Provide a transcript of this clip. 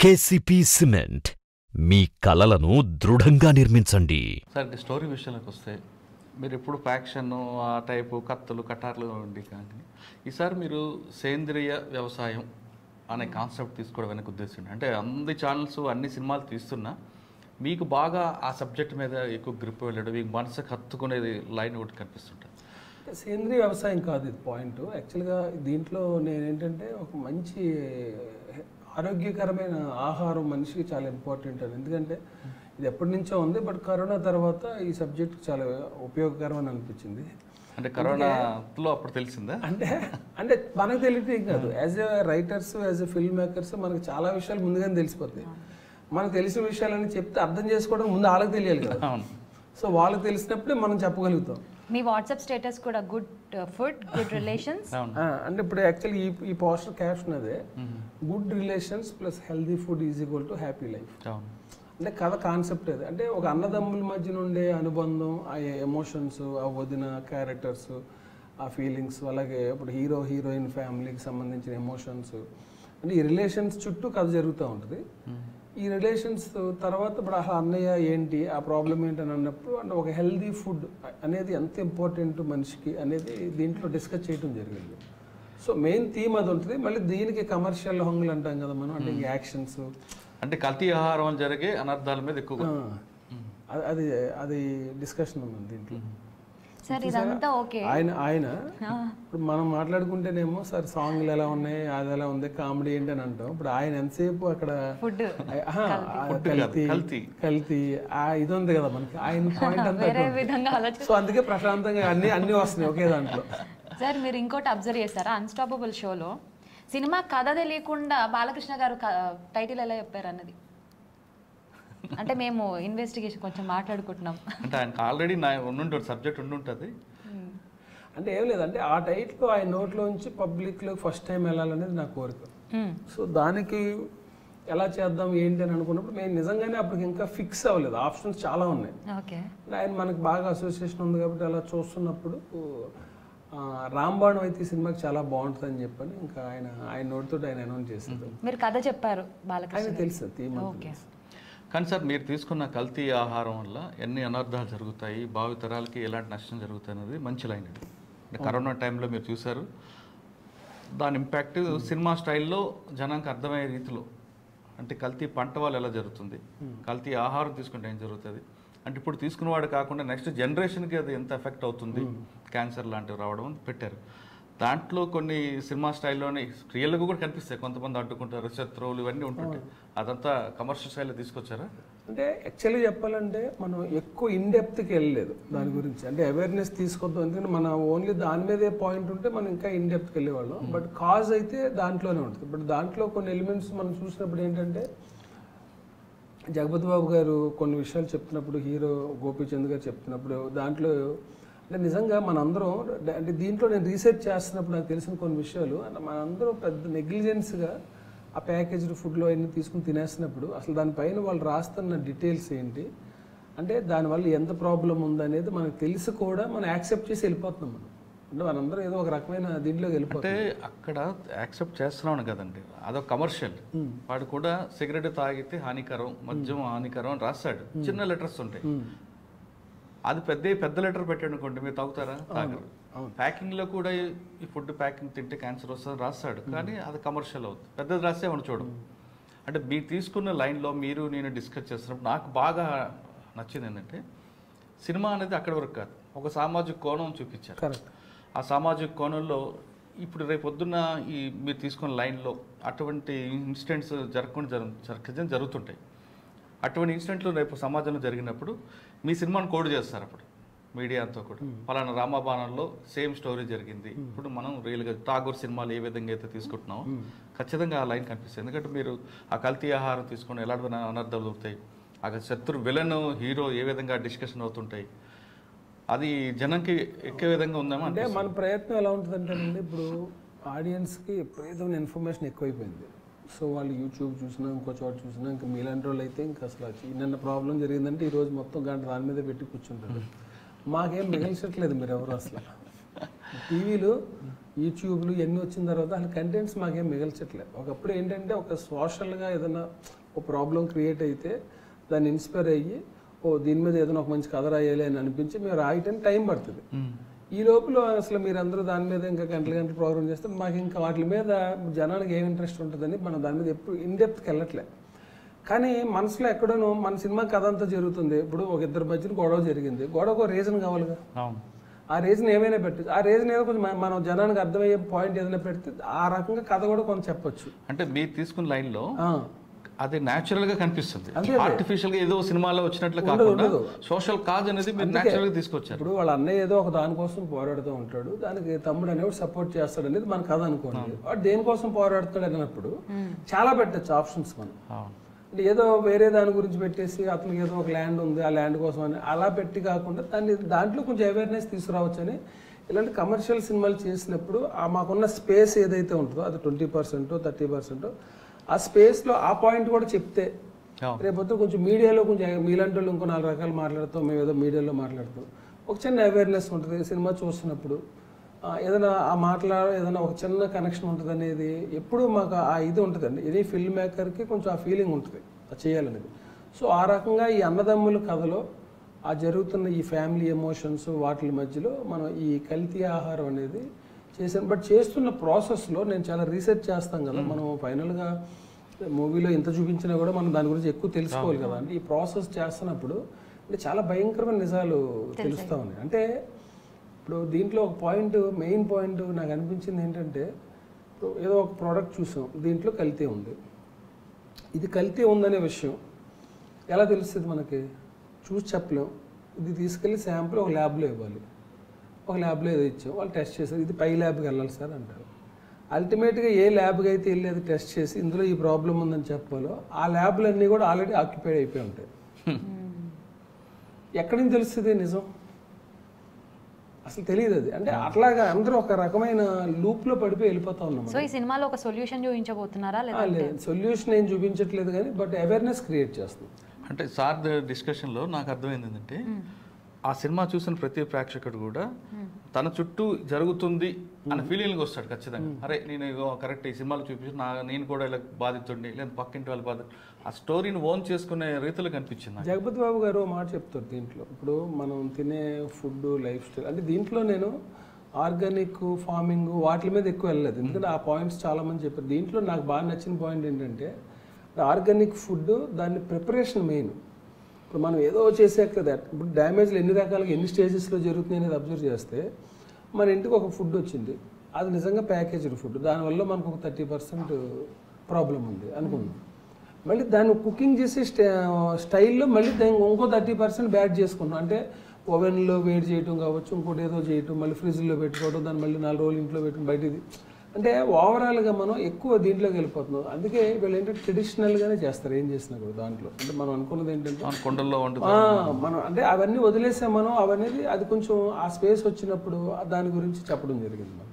KCP cement. మీ కలలను దృఢంగా నిర్మించండి. Sir story విషయానికి వస్తే మీరు ఎప్పుడు ఫ్యాక్షన్ ఆ టైపు కత్తులు కటార్లు ఉండి కానీ ఈసారి మీరు సేంద్రియ వ్యవసాయం అనే కాన్సెప్ట్ తీసుకోవడం వెనక ఉద్దేశం అంటే అన్ని ఛానల్స్ అన్ని సినిమాలు తీస్తున్నా మీకు బాగా ఆ సబ్జెక్ట్ మీద ఎక్కువ గ్రిప్ వెళ్ళడం మీకు మనసుకు హత్తుకునేది లైన్ ఒకటి కనిపిస్తుంటుంది. సేంద్రీయ వ్యవసాయం కాదు ఇది పాయింట్. యాక్చువల్గా దీంట్లో నేను ఏంటంటే ఒక మంచి ఆరోగ్యకరమైన ఆహారం మనిషికి చాలా ఇంపార్టెంట్ అని. ఎందుకంటే ఇది ఎప్పటి నుంచో ఉంది బట్ కరోనా తర్వాత ఈ సబ్జెక్ట్ చాలా ఉపయోగకరం అని అనిపించింది. అంటే కరోనాలో అప్పుడు తెలిసిందా? అంటే అంటే మనకు తెలియదు ఏం కాదు. As a writers as a film makers మనకు చాలా విషయాలు ముందుగానే తెలిసిపోతాయి. మనకు తెలిసిన విషయాలని చెప్తే అర్థం చేసుకోవడం ముందు వాళ్ళకి తెలియాలి కదా. అవును. సో వాళ్ళకి తెలిసినప్పుడే మనం చెప్పగలుగుతాం. మీ వాట్సాప్ స్టేటస్ కూడా గుడ్ ఫుడ్ గుడ్ రిలేషన్స్ అంటే ఇప్పుడు యాక్చువల్లీ ఈ ఈ పోస్టర్ క్యాప్షన్ అదే. Good relations plus healthy food is equal to happy life అంటే కథ కాన్సెప్ట్ అది. అంటే ఒక అన్నదమ్ముల మధ్యన ఉండే అనుబంధం ఆ ఎమోషన్స్ ఆ వదిన క్యారెక్టర్స్ ఆ ఫీలింగ్స్ అలాగే ఇప్పుడు హీరో హీరోయిన్ ఫ్యామిలీకి సంబంధించిన ఎమోషన్స్ అంటే ఈ రిలేషన్స్ చుట్టూ కథ జరుగుతూ ఉంటుంది. ఈ రిలేషన్స్ తర్వాత ఇప్పుడు అసలు అన్నయ్య ఏంటి ఆ ప్రాబ్లం ఏంటని అన్నప్పుడు అంటే ఒక హెల్దీ ఫుడ్ అనేది ఎంత ఇంపార్టెంట్ మనిషికి అనేది దీంట్లో డిస్కస్ చేయడం జరిగింది. సో మెయిన్ థీమ్ అది ఉంటుంది. మళ్ళీ దీనికి కమర్షియల్ హంగులు అంటాం కదా మనం అంటే యాక్షన్స్ అంటే కల్తీ ఆహారం జరిగే అనర్థాల మీద ఎక్కువగా. అది అది అది డిస్కషన్ ఉంది దీంట్లో. సార్ ఇదంతా ఓకే. ఆయన ఆయన. ఇప్పుడు మనం మాట్లాడుకుంటేనేమో సార్ సాంగ్లు ఎలా ఉన్నాయి? అది ఎలా ఉంది? కామెడీ ఏంటి? అని అంటాం. ఇప్పుడు ఆయన ఎంతసేపు అక్కడ ఫుడ్. ఆహా, ఆ కల్తీ. కల్తీ. కల్తీ. ఆ ఇది ఉంది కదా మనకి. ఆయన పాయింట్ అంతా సో అందుకే ప్రశాంతంగా అన్ని అన్ని వస్తున్నాయి ఒకే దాంట్లో. సార్ మీరు ఇంకోటి అబ్జర్వ్ చేస్తారా అన్స్టాపబుల్ షోలో సినిమా కథ తెలియకుండా బాలకృష్ణ గారు టైటిల్ ఎలా చెప్పారు అన్నది? అంటే మేము ఇన్వెస్టిగేషన్ కొంచెం మాట్లాడుకుంటున్నాం. అంటే ఆయనకు ఆల్రెడీ నా ఉండుంటుంది సబ్జెక్ట్ ఉండుంటుంది. అంటే ఏం లేదంటే ఆ టైట్లో ఆయన నోట్లోంచి పబ్లిక్లో ఫస్ట్ టైం వెళ్ళాలనేది నా కోరిక. మ్మ్. సో దానికి ఎలా చేద్దాం ఏంటి అని అనుకున్నప్పుడు మేము నిజంగానే అప్పటికి ఇంకా ఫిక్స్ అవ్వలేదు. ఆప్షన్స్ చాలా ఉన్నాయి. ఆయన మనకు బాగా అసోసియేషన్ ఉంది కాబట్టి అలా చూస్తున్నప్పుడు ఆ, రాంబాణం అయితే ఈ సినిమాకి చాలా బాగుంటుంది అని చెప్పని ఇంకా ఆయన ఆయన నోటితో ఆయన అనౌన్స్ చేశారు. మీరు కథ చెప్పారు బాలకృష్ణ ఆయన తెలుసు. కానీ సార్ మీరు తీసుకున్న కల్తీ ఆహారం వల్ల ఎన్ని అనర్థాలు జరుగుతాయి భావితరాలకి ఎలాంటి నష్టం జరుగుతాయి అనేది మంచి లైన్ ఇది. అంటే కరోనా టైంలో మీరు చూశారు. దాని ఇంపాక్ట్ సినిమా స్టైల్లో జనానికి అర్థమయ్యే రీతిలో అంటే కల్తీ పంట వల్ల ఎలా జరుగుతుంది కల్తీ ఆహారం తీసుకుంటే ఏం జరుగుతుంది? అంటే ఇప్పుడు తీసుకున్నవాడు కాకుండా నెక్స్ట్ జనరేషన్కి అది ఎంత ఎఫెక్ట్ అవుతుంది? క్యాన్సర్ లాంటివి రావడం పెట్టారు. దాంట్లో కొన్ని సినిమా స్టైల్లోనే రియల్గా కూడా కనిపిస్తాయి. కొంతమంది అడ్డుకుంటారు శత్రువులు ఇవన్నీ ఉంటుంటాయి అదంతా కమర్షియల్ స్టైల్లో తీసుకొచ్చారా? అంటే యాక్చువల్లీ చెప్పాలంటే మనం ఎక్కువ ఇన్ డెప్త్కి వెళ్ళలేదు దాని గురించి. అంటే అవేర్నెస్ తీసుకొద్దాం ఎందుకంటే మన ఓన్లీ దాని మీదే పాయింట్ ఉంటే మనం ఇంకా ఇన్ డెప్త్కి వెళ్ళేవాళ్ళం. బట్ కాజ్ అయితే దాంట్లోనే ఉంటుంది. బట్ దాంట్లో కొన్ని ఎలిమెంట్స్ మనం చూసినప్పుడు ఏంటంటే జగపతి బాబు గారు కొన్ని విషయాలు చెప్తున్నప్పుడు హీరో గోపీచంద్ గారు చెప్తున్నప్పుడు దాంట్లో అంటే నిజంగా మనందరం అంటే దీంట్లో నేను రీసెర్చ్ చేస్తున్నప్పుడు నాకు తెలిసిన కొన్ని విషయాలు అంటే మనందరం పెద్ద నెగ్లిజెన్స్గా ఆ ప్యాకేజ్డ్ ఫుడ్లో అన్ని తీసుకుని తినేస్తున్నప్పుడు అసలు దానిపైన వాళ్ళు రాస్తున్న డీటెయిల్స్ ఏంటి? అంటే దానివల్ల ఎంత ప్రాబ్లం ఉందనేది మనకు తెలిసి కూడా మనం యాక్సెప్ట్ చేసి వెళ్ళిపోతున్నాం మనం. అంటే మనందరం ఏదో ఒక రకమైన దీంట్లోకి వెళ్ళిపోతాం అక్కడ యాక్సెప్ట్ చేస్తున్నాను కదండి అదొక కమర్షియల్. వాడు కూడా సిగరెట్ తాగితే హానికరం మద్యం హానికరం అని రాస్తాడు. చిన్న లెటర్స్ ఉంటాయి. అది పెద్ద పెద్ద లెటర్ పెట్టాడు అనుకోండి మీరు తాగుతారా? తాగరు. ప్యాకింగ్లో కూడా ఈ ఫుడ్ ప్యాకింగ్ తింటే క్యాన్సర్ వస్తుంది రాస్తాడు. కానీ అది కమర్షియల్ అవుతుంది పెద్దది రాస్తే మనం చూడం అంటే మీరు తీసుకున్న లైన్లో మీరు నేను డిస్కస్ చేస్తున్నప్పుడు నాకు బాగా నచ్చింది ఏంటంటే సినిమా అనేది అక్కడ వరకు కాదు. ఒక సామాజిక కోణం చూపించారు. ఆ సామాజిక కోణంలో ఇప్పుడు రేపు పొద్దున్న ఈ మీరు తీసుకున్న లైన్లో అటువంటి ఇన్సిడెంట్స్ జరగకుండా జరు జరగ జరుగుతుంటాయి. అటువంటి ఇన్సిడెంట్లు రేపు సమాజంలో జరిగినప్పుడు మీ సినిమాను కోడ్ చేస్తారు అప్పుడు మీడియా అంతా కూడా పలానా రామబాణంలో సేమ్ స్టోరీ జరిగింది. ఇప్పుడు మనం రియల్గా ఠాగూర్ సినిమాలు ఏ విధంగా అయితే తీసుకుంటున్నామో ఖచ్చితంగా ఆ లైన్ కనిపిస్తుంది. ఎందుకంటే మీరు ఆ కల్తీ ఆహారం తీసుకుని ఎలాంటి అనర్థాలు దొరుకుతాయి? అక్కడ శత్రు విలన్ హీరో ఏ విధంగా డిస్కషన్ అవుతుంటాయి? అది జనంకి ఎక్కే విధంగా ఉందేమో అంటే. మన ప్రయత్నం ఎలా ఉంటుందంటేనండి ఇప్పుడు ఆడియన్స్కి విపరీతమైన ఇన్ఫర్మేషన్ ఎక్కువైపోయింది. సో వాళ్ళు యూట్యూబ్ చూసినా ఇంకో చోట చూసినా ఇంకా మీలాంటి వాళ్ళు అయితే ఇంకా అసలు వచ్చి నిన్న ప్రాబ్లం జరిగిందంటే ఈరోజు మొత్తం గంట దాని మీద పెట్టి కూర్చుంటారు. మాకేం మిగిల్చట్లేదు మీరు ఎవరు అసలు. టీవీలు యూట్యూబ్లు ఇవన్నీ వచ్చిన తర్వాత అసలు కంటెంట్స్ మాకేం మిగల్చట్లేదు. ఒకప్పుడు ఏంటంటే ఒక సోషల్గా ఏదైనా ఒక ప్రాబ్లం క్రియేట్ అయితే దాన్ని ఇన్స్పైర్ అయ్యి ఓ దీని మీద ఏదైనా ఒక మంచి కథ రాయాలి అని అనిపించి మేము రాయటం టైం పడుతుంది. ఈ లోపల అసలు మీరందరూ దాని మీద ఇంకా గంటల గంటలు ప్రోగ్రామ్ చేస్తే మాకు ఇంకా వాటి మీద జనానికి ఏం ఇంట్రెస్ట్ ఉంటుందని మనం దాని మీద ఎప్పుడు ఇన్ డెప్త్కి వెళ్ళట్లే. కానీ మనసులో ఎక్కడోనో మన సినిమా కథ అంతా జరుగుతుంది. ఇప్పుడు ఒక ఇద్దరు మధ్యన గొడవ జరిగింది. గొడవకు ఒక రీజన్ కావాలిగా. ఆ రీజన్ ఏమైనా పెట్టచ్చు ఆ రీజన్ ఏదో కొంచెం మన- జనానికి అర్థమయ్యే పాయింట్ ఏదైనా పెడితే ఆ రకంగా కథ కూడా కొంచెం చెప్పొచ్చు. అంటే మీరు తీసుకున్న లైన్లో అది న్యాచురల్గా కనిపిస్తుంది. ఆర్టిఫిషియల్గా ఏదో సినిమాలో వచ్చినట్లు ఉండదు, కాకుండా. సోషల్ కాజ్ అనేది మీరు న్యాచురల్గా తీసుకొచ్చారు. ఇప్పుడు వాళ్ళ అన్నయ్య ఏదో ఒక దానికోసం పోరాడుతూ ఉంటాడు. దానికి తమ్ముడు అనేవాడు సపోర్ట్ చేస్తాడు అనేది మన కథ అనుకోండి. వాడు దేనికోసం పోరాడుతాడు అన్నప్పుడు చాలా పెట్టచ్చు ఆప్షన్స్ మనం. ఏదో వేరే దాని గురించి పెట్టేసి అతనికి ఏదో ఒక ల్యాండ్ ఉంది ఆ ల్యాండ్ కోసం అని అలా పెట్టి కాకుండా దాన్ని దాంట్లో కొంచెం అవేర్నెస్ తీసుకురావచ్చు అని ఇలాంటి కమర్షియల్ సినిమాలు చేసినప్పుడు ఆ మాకున్న స్పేస్ ఏదైతే ఉంటుందో అది ట్వంటీ పర్సెంట్ థర్టీ పర్సెంట్ ఆ స్పేస్లో ఆ పాయింట్ కూడా చెప్తే. రేపొద్దు కొంచెం మీడియాలో కొంచెం మీలాంటి వాళ్ళు ఇంకో నాలుగు రకాలు మాట్లాడుతాం మేము ఏదో మీడియాలో మాట్లాడుతాం. ఒక చిన్న అవేర్నెస్ ఉంటుంది సినిమా చూస్తున్నప్పుడు. ఏదైనా ఆ మాట్లా ఏదైనా ఒక చిన్న కనెక్షన్ ఉంటుంది అనేది ఎప్పుడు మాకు ఆ ఇది ఉంటుందండి. ఇది ఫిల్మ్ మేకర్కి కొంచెం ఆ ఫీలింగ్ ఉంటుంది అది చేయాలనేది. సో ఆ రకంగా ఈ అన్నదమ్ముల కథలో ఆ జరుగుతున్న ఈ ఫ్యామిలీ ఎమోషన్స్ వాటి మధ్యలో మనం ఈ కల్తీ ఆహారం అనేది చేశాను బట్ చేస్తున్న ప్రాసెస్లో నేను చాలా రీసెర్చ్ చేస్తాం కదా. మనం ఫైనల్గా మూవీలో ఎంత చూపించినా కూడా మనం దాని గురించి ఎక్కువ తెలుసుకోవాలి కదా. అంటే ఈ ప్రాసెస్ చేస్తున్నప్పుడు అంటే చాలా భయంకరమైన నిజాలు తెలుస్తూ ఉన్నాయి. అంటే ఇప్పుడు దీంట్లో ఒక పాయింట్ మెయిన్ పాయింట్ నాకు అనిపించింది ఏంటంటే ఇప్పుడు ఏదో ఒక ప్రోడక్ట్ చూసాం. దీంట్లో కల్తీ ఉంది. ఇది కల్తీ ఉందనే విషయం ఎలా తెలుస్తుంది మనకి? చూసి చెప్పలేం. ఇది తీసుకెళ్ళి శాంపుల్ ఒక ల్యాబ్లో ఇవ్వాలి. ఒక ల్యాబ్లో ఏదో ఇచ్చాం వాళ్ళు టెస్ట్ చేశారు. ఇది పై ల్యాబ్కి వెళ్ళాలి సార్ అంటారు. అల్టిమేట్గా ఏ ల్యాబ్కి అయితే వెళ్ళి అది టెస్ట్ చేసి ఇందులో ఈ ప్రాబ్లం ఉందని చెప్పాలో ఆ ల్యాబ్లు అన్నీ కూడా ఆల్రెడీ ఆక్యుపైడ్ అయిపోయి ఉంటాయి. ఎక్కడి నుంచి తెలుస్తుంది నిజం? అసలు తెలియదు అది. అంటే అట్లాగా అందరూ ఒక రకమైన లూప్లో పడిపోయి వెళ్ళిపోతా ఉన్నాం సో ఈ సినిమాలో ఒక సొల్యూషన్ చూపించబోతున్నారా లేదా. సొల్యూషన్ ఏం చూపించట్లేదు కానీ బట్ అవేర్నెస్ క్రియేట్ చేస్తుంది. అంటే సార్ డిస్కషన్లో నాకు అర్థమైంది ఏంటంటే ఆ సినిమా చూసిన ప్రతి ప్రేక్షకుడు కూడా తన చుట్టూ జరుగుతుంది అన్న ఫీలింగ్కి వస్తాడు ఖచ్చితంగా. అరే నేను కరెక్ట్ ఈ సినిమాలో చూపించి నా నేను కూడా ఇలా బాధితుండి లేదా పక్కింటి వాళ్ళు బాధ ఆ స్టోరీని ఓన్ చేసుకునే రీతిలో కనిపించింది. జగపతి బాబు గారు మాట చెప్తారు దీంట్లో. ఇప్పుడు మనం తినే ఫుడ్ లైఫ్ స్టైల్ అంటే దీంట్లో నేను ఆర్గానిక్ ఫార్మింగ్ వాటి మీద ఎక్కువ వెళ్ళలేదు. ఎందుకంటే ఆ పాయింట్స్ చాలా మంది చెప్పారు. దీంట్లో నాకు బాగా నచ్చిన పాయింట్ ఏంటంటే ఆర్గానిక్ ఫుడ్ దాని ప్రిపరేషన్ మెయిన్. ఇప్పుడు మనం ఏదో చేసాక కదా ఇప్పుడు డ్యామేజ్లు ఎన్ని రకాలుగా ఎన్ని స్టేజెస్లో జరుగుతున్నాయి అనేది అబ్జర్వ్ చేస్తే మన ఇంటికి ఒక ఫుడ్ వచ్చింది. అది నిజంగా ప్యాకేజ్డ్ ఫుడ్. దానివల్ల మనకు ఒక థర్టీ పర్సెంట్ ప్రాబ్లం ఉంది అనుకుందాం. మళ్ళీ దాన్ని కుకింగ్ చేసే స్టే స్టైల్లో మళ్ళీ దానికి ఇంకో థర్టీ పర్సెంట్ బ్యాడ్ చేసుకున్నాం అంటే ఓవెన్లో వేడి చేయటం కావచ్చు ఇంకోటి ఏదో చేయటం మళ్ళీ ఫ్రిడ్జ్లో పెట్టుకోవడం దాన్ని మళ్ళీ నాలుగు రోజులు ఇంట్లో పెట్టుకుని బయటది అంటే ఓవరాల్గా మనం ఎక్కువ దీంట్లోకి వెళ్ళిపోతున్నాం. అందుకే వీళ్ళు ఏంటంటే ట్రెడిషనల్గానే చేస్తారు ఏం చేసినా కూడా దాంట్లో. అంటే మనం అనుకున్నది ఏంటంటే కొండల్లో మనం అంటే అవన్నీ వదిలేసాం మనం అవనేది అది కొంచెం ఆ స్పేస్ వచ్చినప్పుడు దాని గురించి చెప్పడం జరిగింది మనం.